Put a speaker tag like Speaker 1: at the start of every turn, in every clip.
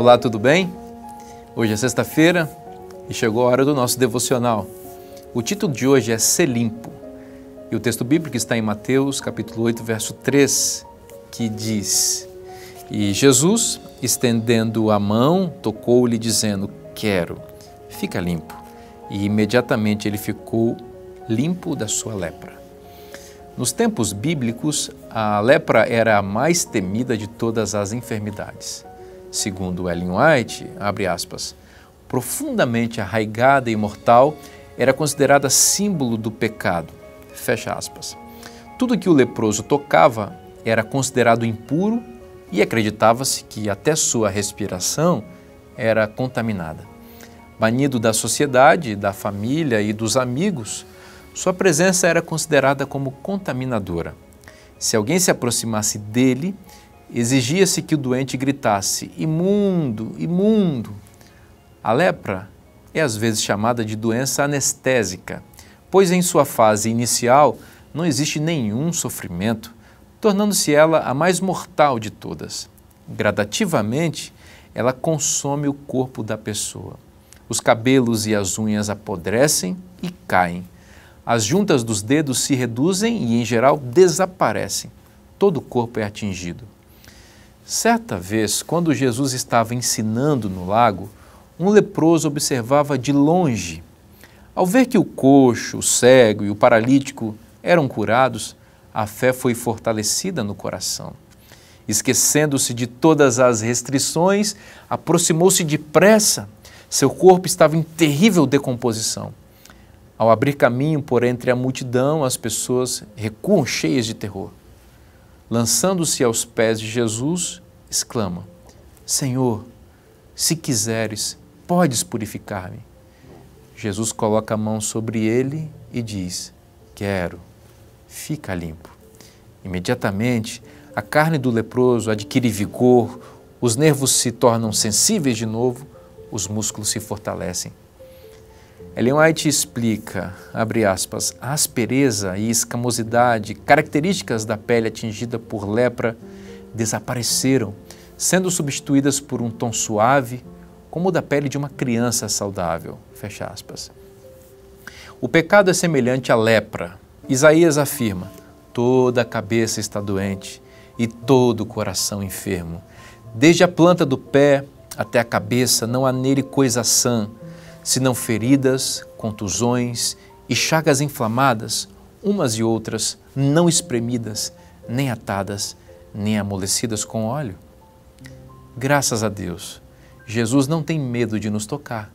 Speaker 1: Olá, tudo bem? Hoje é sexta-feira e chegou a hora do nosso devocional. O título de hoje é Ser Limpo. E o texto bíblico está em Mateus, capítulo 8, verso 3, que diz: E Jesus, estendendo a mão, tocou-lhe, dizendo: Quero, fica limpo. E imediatamente ele ficou limpo da sua lepra. Nos tempos bíblicos, a lepra era a mais temida de todas as enfermidades. Segundo Ellen White, abre aspas, profundamente arraigada e mortal, era considerada símbolo do pecado. Fecha aspas. Tudo que o leproso tocava era considerado impuro e acreditava-se que até sua respiração era contaminada. Banido da sociedade, da família e dos amigos, sua presença era considerada como contaminadora. Se alguém se aproximasse dele, exigia-se que o doente gritasse: imundo, imundo. A lepra é às vezes chamada de doença anestésica, pois em sua fase inicial não existe nenhum sofrimento, tornando-se ela a mais mortal de todas. Gradativamente, ela consome o corpo da pessoa. Os cabelos e as unhas apodrecem e caem. As juntas dos dedos se reduzem e, em geral, desaparecem. Todo o corpo é atingido. Certa vez, quando Jesus estava ensinando no lago, um leproso observava de longe. Ao ver que o coxo, o cego e o paralítico eram curados, a fé foi fortalecida no coração. Esquecendo-se de todas as restrições, aproximou-se depressa. Seu corpo estava em terrível decomposição. Ao abrir caminho por entre a multidão, as pessoas recuam cheias de terror lançando-se aos pés de Jesus, exclama: Senhor, se quiseres, podes purificar-me. Jesus coloca a mão sobre ele e diz: Quero, fica limpo. Imediatamente, a carne do leproso adquire vigor, os nervos se tornam sensíveis de novo, os músculos se fortalecem. Ellen White explica, abre aspas, a aspereza e escamosidade, características da pele atingida por lepra, desapareceram, sendo substituídas por um tom suave, como o da pele de uma criança saudável. Fecha aspas. O pecado é semelhante à lepra. Isaías afirma: toda a cabeça está doente e todo o coração enfermo. Desde a planta do pé até a cabeça não há nele coisa sã senão feridas, contusões e chagas inflamadas, umas e outras não espremidas, nem atadas, nem amolecidas com óleo? Graças a Deus, Jesus não tem medo de nos tocar.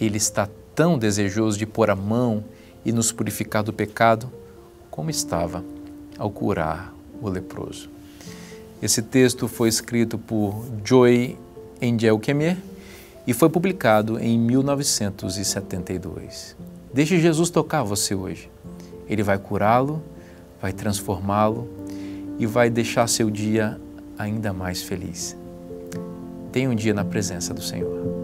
Speaker 1: Ele está tão desejoso de pôr a mão e nos purificar do pecado como estava ao curar o leproso. Esse texto foi escrito por Joy Angel Kemer e foi publicado em 1972. Deixe Jesus tocar você hoje. Ele vai curá-lo, vai transformá-lo e vai deixar seu dia ainda mais feliz. Tenha um dia na presença do Senhor.